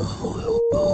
oil.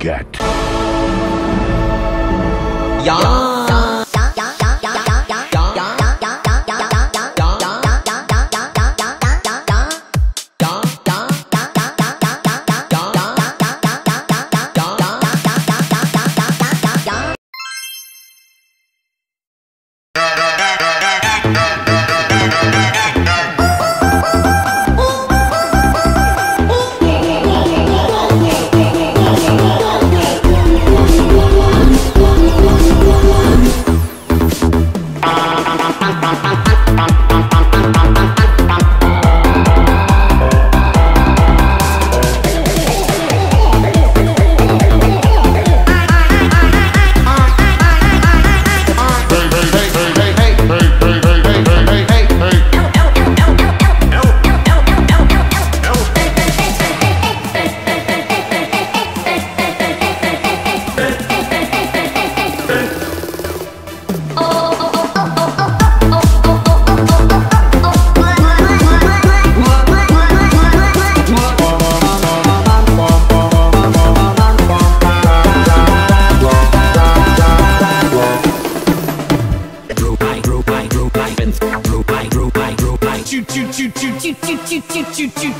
get.